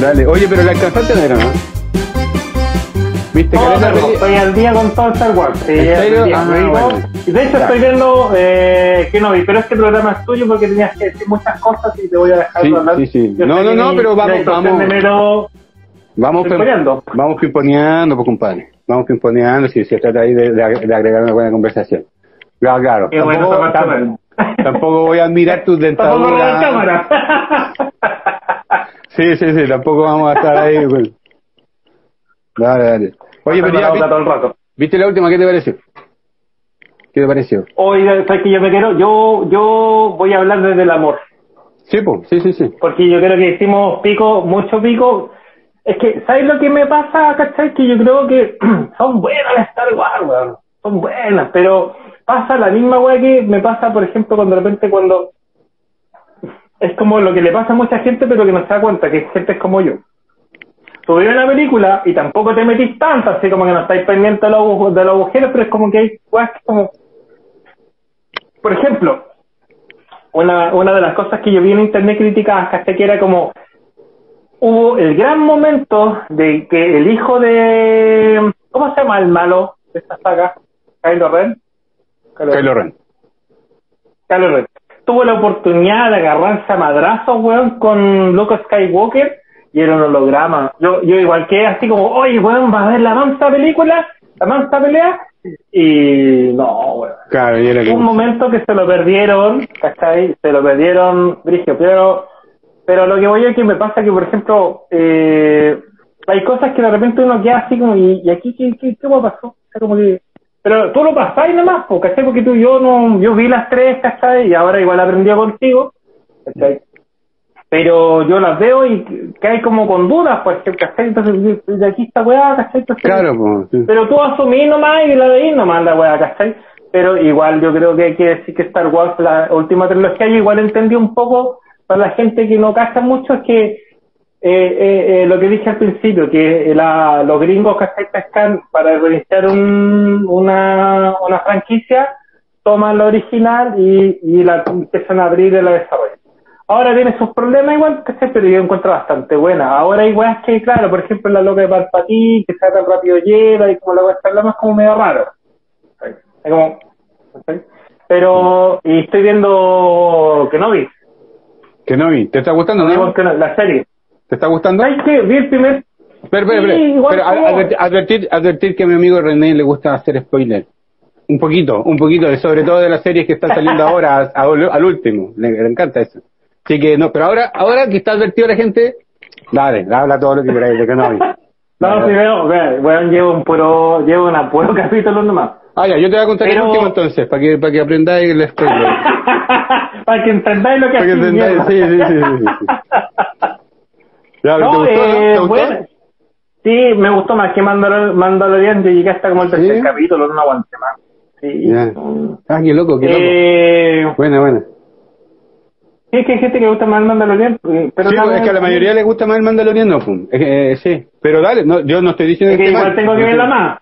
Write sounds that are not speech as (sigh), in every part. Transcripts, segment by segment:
Dale, oye, pero la alcanzaste a ver, ¿no? ¿Viste No, de- estoy al día con todo Star Wars. Sí, Ah, bueno. De hecho Ya. estoy viendo eh, que no vi, pero este programa es tuyo porque tenías que decir muchas cosas y te voy a dejar Sí, hablar. sí, sí. Yo No, no, no, pero vamos, vamos. mero- Vamos, Estoy pim- peleando. vamos pimponeando, pues, compadre. Vamos pimponeando si se trata ahí de, de ag- de agregar una buena conversación. Claro, claro. Qué bueno Tampoco, tam- tampoco voy a admirar tus dentaduras. (laughs) Sí, sí, sí, tampoco vamos a estar ahí. pues. Dale, dale. Oye, pero ya, la boca todo vi- el rato. ¿viste la última? ¿Qué te pareció? ¿Qué te pareció? Hoy, ¿sabes que yo me quiero? Yo, yo voy a hablar desde el amor. Sí, pues, sí, sí, sí. Porque yo creo que hicimos pico, mucho pico. Es que, ¿sabes lo que me pasa, cachai? Que yo creo que (clears throat) son buenas las Star Wars, weón. Son buenas, pero pasa la misma weá que me pasa, por ejemplo, cuando de repente cuando... Es como lo que le pasa a mucha gente, pero que no se da cuenta, que gente es como yo. Tú ves una película y tampoco te metís tanto, así como que no estáis pendientes de los, agu- de los agujeros, pero es como que hay que como... Por ejemplo, una, una de las cosas que yo vi en internet criticadas, ¿cachai? Que era como, hubo el gran momento de que el hijo de, ¿cómo se llama el malo de esta saga? Kylo Ren. Kylo Ren. Kylo Ren. Tuvo la oportunidad de agarrarse a madrazos, weón, con Luke Skywalker y era un holograma. Yo, yo igual que así como, oye, weón, va a ver la mansa película, la mansa pelea, y no, weón. Claro, y era que... un momento que se lo perdieron, ¿cachai? Se lo perdieron, Brigio, pero, pero lo que voy a que me pasa que, por ejemplo, eh, hay cosas que de repente uno queda así como, ¿y, y aquí qué, qué, qué me pasó? O sea, como que, pero tú lo pasáis nomás, po, ¿cachai? Porque tú, yo no, yo vi las tres, ¿cachai? Y ahora igual aprendí contigo, ¿cachai? Pero yo las veo y hay como con dudas, ejemplo, ¿cachai? Entonces, de aquí esta weá, ¿cachai? Entonces, Claro, pues. sí. pero tú asumís nomás y la veís nomás la weá, ¿cachai? Pero igual yo creo que hay que decir que Star Wars, la última trilogía, yo igual entendí un poco, para la gente que no cacha mucho, es que eh, eh, eh, lo que dije al principio, que la, los gringos, ¿cachai? Pescan para reiniciar un, una, una franquicia, toman la original y, y la empiezan a abrir y la desarrollan. Ahora tiene sus problemas igual, ¿cachai? Pero yo encuentro bastante buena. Ahora hay weas que, claro, por ejemplo, la loca de Palpatine, que se tan rápido llega y como la wea está más como medio raro. Es como. Pero, y estoy viendo Kenobi, Que no vi. ¿Te está gustando, no? Kenobi, la serie. ¿Te está gustando? ¿Sabes qué? Vi el primer... Pero, pero, pero, Sí, igual pero como- advertir, advertir, advertir que a mi amigo René le gusta hacer spoiler. Un poquito, un poquito, sobre todo de las series que están saliendo (laughs) ahora a- a- al último. Le, le encanta eso. Así que no, pero ahora, ahora que está advertido la gente, dale, habla todo lo que queráis de que no. (laughs) No, si veo, weón, llevo un puro, llevo una puro (laughs) capítulo nomás. Ah, ya, yo te voy a contar el último entonces, para que, para que aprendáis el spoiler. Para que entendáis lo que para que entendáis, sí, sí, sí, sí, Ya, ¿te No, gustó? eh, ¿Te gustó? bueno, sí, me gustó más que Mandalor Mandalorian. Yo llegué hasta como el tercer ¿Sí? capítulo, no aguanté más. Sí. Ya. Ah, qué loco, qué loco. Eh, Buena, buena. sí, es que hay gente que le gusta más el Mandalorian, eh, pero sí, pues, es que a la mayoría le gusta más el mandaloriano, pues. Eh, sí. Pero dale, no, yo no estoy diciendo Es que igual mal. tengo que No verla más.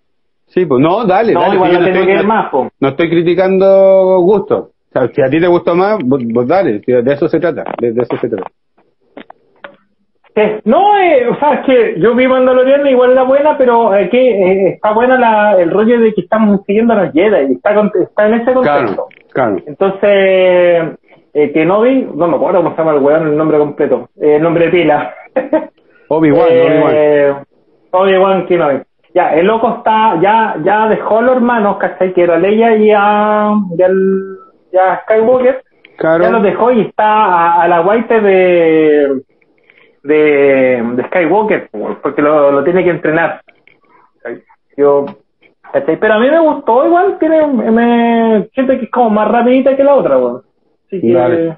Sí, pues no, dale, No, dale. igual si no tengo estoy, que ver no- más. No estoy criticando gusto. O sea, si a ti te gustó más, vos, vos dale, de eso se trata, de, de eso se trata. Eh, No, eh, o sea, es que yo vi Mandalorian igual era buena, pero eh, que eh, está buena la, el rollo de que estamos siguiendo a los Jedi, y está, con- está en ese contexto. Claro, claro. Entonces, eh, Kenobi, no me acuerdo cómo se llama el weón, el nombre completo, eh, el nombre de pila. Obi-Wan, (laughs) Obi-Wan. Eh, Obi-Wan Kenobi. Ya, el loco está, ya, ya dejó a los hermanos, ¿cachai? Que era Leia y a, y al- y a Skywalker. Claro. Ya los dejó y está a, a la guaite de, de, de Skywalker, porque lo, lo tiene que entrenar. Yo, ¿cachai? Pero a mí me gustó igual, tiene, me siento que es como más rapidita que la otra, weón. Así que,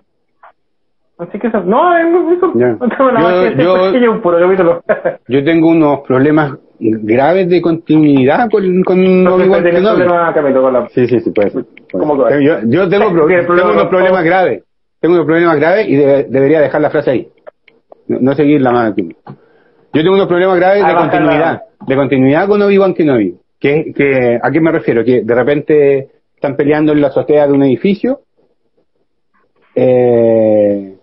así que eso, no, eso, Ya. no tengo nada Yo- que decir, yo- porque llevo un puro capítulo. (laughs) Yo tengo unos problemas graves de continuidad con, con Obi-Wan con la- Sí, sí, sí, puede ser. puede ¿Cómo ser. Yo, yo tengo, (laughs) pro- tengo unos problemas graves. Tengo unos problemas graves y de- debería dejar la frase ahí. No, no seguirla más aquí. Yo tengo unos problemas graves de continuidad. De continuidad con Obi-Wan Kenobi. Que, que, ¿A qué me refiero? Que de repente están peleando en la azotea de un edificio. Eh,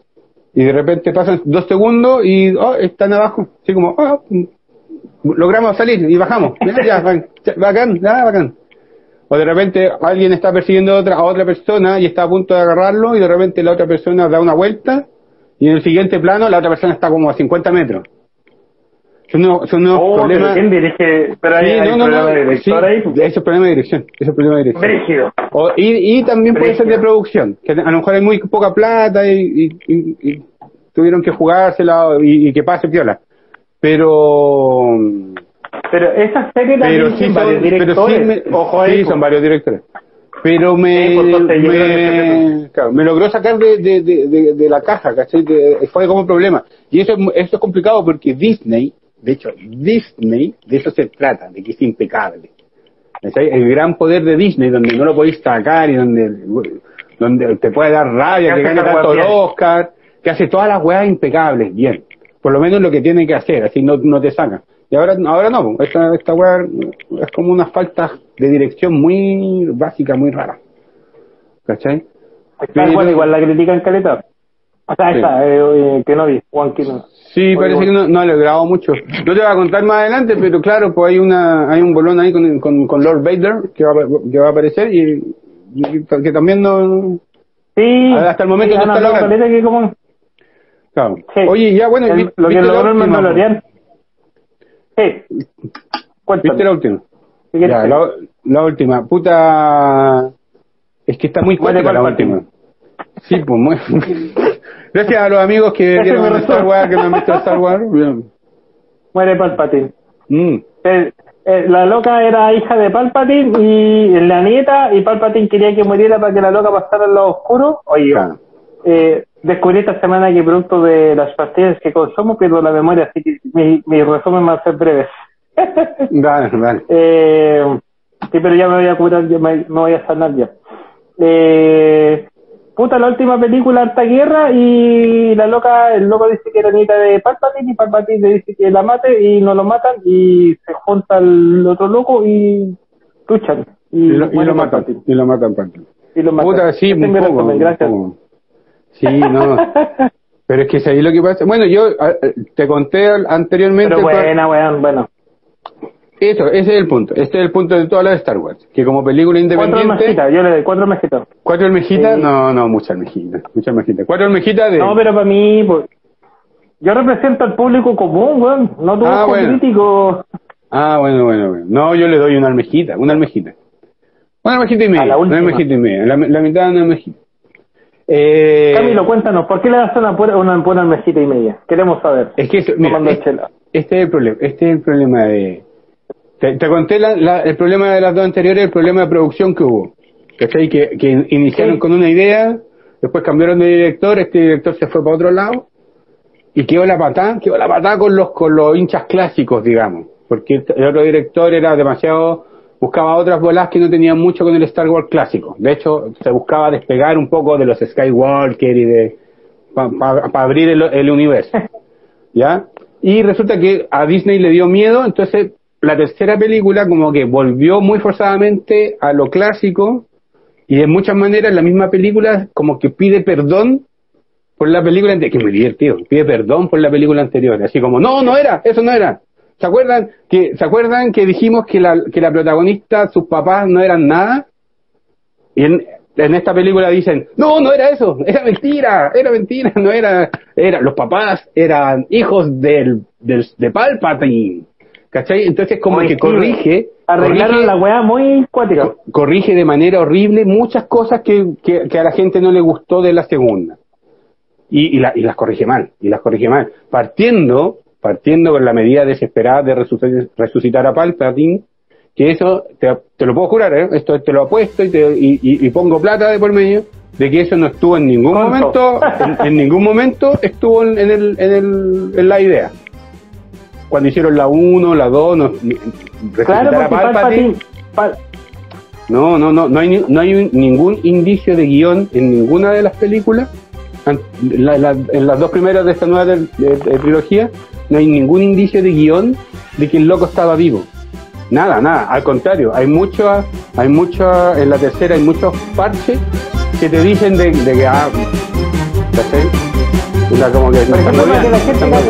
y de repente pasan dos segundos y oh, están abajo, así como, oh, logramos salir y bajamos, ya, (laughs) ya, bacán, ya, bacán. O de repente alguien está persiguiendo a otra, a otra persona y está a punto de agarrarlo y de repente la otra persona da una vuelta y en el siguiente plano la otra persona está como a 50 metros. Son unos, son unos Oh, problemas... pero ¿quién dirige? Pero hay, Sí, hay no, no, problema no, de sí, ahí. pues. ese es problema de dirección, ese es problema de dirección. Brígido. O- y, y también puede ser de Brígido. producción, que a lo mejor hay muy poca plata y, y- y- y tuvieron que jugársela y, que pase piola. Pero, Pero esa serie la pero sí son, varios pero sí, directores. me- Ojo ahí. sí, pues. son varios directores. Pero me, me, claro, me logró sacar de, de, de, de- la caja, ¿cachai? Fue como un problema. Y eso, eso es complicado porque Disney, de hecho, Disney, de eso se trata, de que es impecable. ¿Cachai? El gran poder de Disney, donde no lo podéis sacar y donde, donde te puede dar rabia, Que gane tanto bien. Oscar, que hace todas las weas impecables, bien. Por lo menos lo que tiene que hacer, así no, no te sacan. Y ahora, ahora no, esta, esta wea es como una falta de dirección muy básica, muy rara. ¿Cachai? Igual la critican caleta. O sea, esa, eh, eh, que no vi, Juan Kino. Sí, Oye, parece que no, no ha logrado mucho. No te voy a contar más adelante, pero claro, pues hay una hay un bolón ahí con, con, con Lord Vader que va, a- que va a aparecer y, y que también no... Sí. Hasta el momento sí, no está que como... Claro. Sí. Oye, ya bueno, El- lo que ¿viste la logró el Mandalorian. Cuéntame. ¿Viste la última? La, la última. Puta... Es que está muy cuática la última. Sí, pues muy... (laughs) Gracias a los amigos que vieron me Star. Wars, que no han visto Star Wars. Bien. Muere Palpatine. Mm. Eh, eh, la loca era hija de Palpatine y la nieta y Palpatine quería que muriera para que la loca pasara al lado oscuro. Oye, Claro. eh, descubrí esta semana que producto de las pastillas que consumo pierdo la memoria, así que mi, mi resumen va a ser breve. (laughs) Dale, dale. eh, sí, pero ya me voy a curar, ya me, me voy a sanar ya. Eh, puta, la última película, Harta Guerra, y la loca, el loco dice que era nieta de Palpatine, y Palpatine le dice que la mate, y no lo matan, y se junta el otro loco y luchan. Y, Y lo, y lo matan. Y lo matan, Palpatine. y lo matan. Puta, sí, mi poco, gracias. poco. Sí, no. Pero es que es ahí lo que pasa. Bueno, yo a- te conté anteriormente. Pero buena, weón, bueno. Eso, ese es el punto. Este es el punto de todas las Star Wars. Que como película Cuatro independiente. almejitas, yo le doy cuatro almejitas. ¿Cuatro almejitas? Sí. No, no, muchas almejitas. Muchas almejitas. Cuatro almejitas de. No, pero para mí, pues, yo represento al público común, weón, no todos Ah, bueno. críticos. Ah, bueno, bueno, bueno. No, yo le doy una almejita, una almejita. Una almejita y A media. la Una almejita y media. La, la mitad de una almejita. Eh, Camilo, cuéntanos, ¿por qué le das una, una buena almejita y media? Queremos saber. Es que, mira, este, este es el problema. Este es el problema de. Te, te conté la- la- el problema de las dos anteriores, el problema de producción que hubo. ¿Cachai? Que, que iniciaron Sí. con una idea, después cambiaron de director, este director se fue para otro lado, y quedó la patada, quedó la patada con los, con los hinchas clásicos, digamos. Porque el otro director era demasiado, buscaba otras bolas que no tenían mucho con el Star Wars clásico. De hecho, se buscaba despegar un poco de los Skywalker y de, para abrir el, el universo. (laughs) ¿ya? Y resulta que a Disney le dio miedo, entonces la tercera película como que volvió muy forzadamente a lo clásico y de muchas maneras la misma película como que pide perdón por la película anterior, que muy divertido, pide perdón por la película anterior, así como, no, no era, eso no era. ¿Se acuerdan que, ¿se acuerdan que dijimos que la, que la protagonista, sus papás no eran nada? Y en, en esta película dicen, no, no era eso, era mentira, era mentira, no era, era, los papás eran hijos del, del de Palpatine, ¿cachai? Entonces como que corrige, Arreglaron corrige- la weá muy cuática. co- corrige de manera horrible muchas cosas que, que, que a la gente no le gustó de la segunda. Y, y, la- y las corrige mal, y las corrige mal. Partiendo, partiendo con la medida desesperada de resucitar, a Palpatine, que eso, te, te lo puedo jurar, ¿eh? esto te lo apuesto y, te, y, y- y pongo plata de por medio, de que eso no estuvo en ningún momento, en, en ningún momento estuvo en, el, en, el, en la idea. Cuando hicieron la 1, la 2, no, ni- resucitar Claro, a Palpatine, Pal- no, no, no, no hay, no hay un- ningún indicio de guion en ninguna de las películas. An- la- la- en las dos primeras de esta nueva de- de- de trilogía, no hay ningún indicio de guion de que el loco estaba vivo. Nada, nada, al contrario, hay mucho, hay mucho, en la tercera hay muchos parches que te dicen de, de que, ah, ¿cachai? O sea, como que para